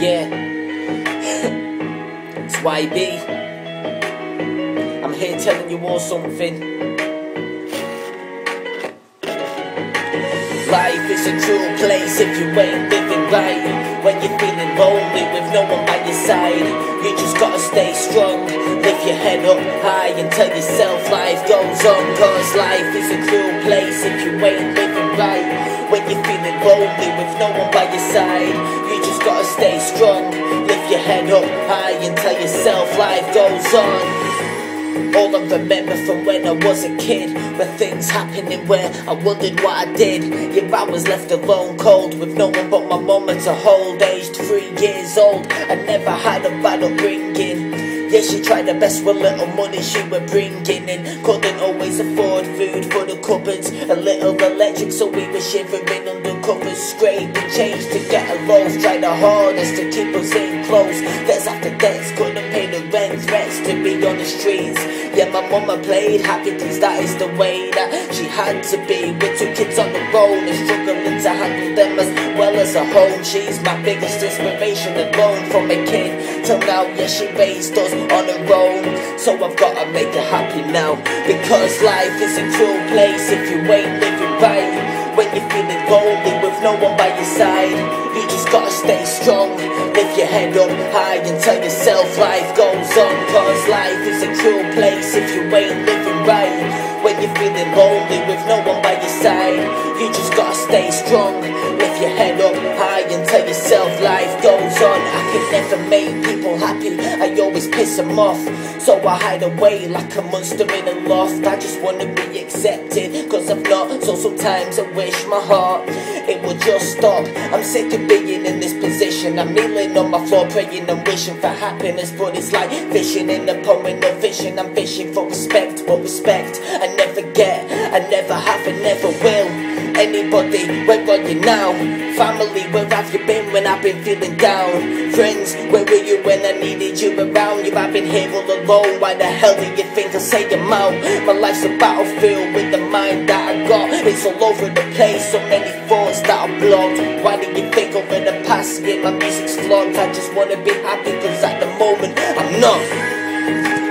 Yeah. it's YB. I'm here telling you all something. Life is a cruel place if you ain't living right. When you're feeling lonely with no one by your side, you just gotta stay strong. Lift your head up high and tell yourself life goes on. Cause life is a cruel place if you ain't living When you're feeling lonely with no one by your side, you just gotta stay strong. Lift your head up high and tell yourself life goes on. All I remember from when I was a kid Were things happening where I wondered what I did Yeah, I was left alone cold With no one but my mama to hold Aged three years old I never had a bad upbringing yeah, she tried her best with little money she was bringing in. Couldn't always afford food for the cupboards. A little electric, so we were shivering under covers. Scraping change to get a loaf. Tried the hardest to keep us in close. Debts after debts, couldn't pay the rent. Threats to be on the streets. Yeah, my mama played happy, cause that is the way that she had to be. With well as a home. She's my biggest inspiration loan from a kid till now. Yeah, she raised us on her own. So I've gotta make her happy now. Because life is a cruel place if you ain't living right. When you're feeling lonely with no one by your side, you just gotta stay strong. Lift your head up high and tell yourself life goes on. Cause life is a cruel place if you ain't living right. When you're feeling lonely with no one Your head up high and tell yourself life goes on. I can never make people happy, I always piss them off. So I hide away like a monster in a loft. I just wanna be accepted, cause I'm not. So sometimes I wish my heart it would just stop. I'm sick of being in this position. I'm kneeling on my floor, praying and wishing for happiness. But it's like fishing in a pond with no fishing. I'm fishing for respect, but respect I never get, I never have, and never will. Anybody, where are you now? Family, where have you been when I've been feeling down? Friends, where were you when I needed you around? You have been here all alone. Why the hell do you think I say I'm out? My life's a battlefield with the mind that I got. It's all over the place, so many thoughts that are blocked. Why do you think over the past? Yeah, my music's flogged. I just wanna be happy, cause at the moment I'm not.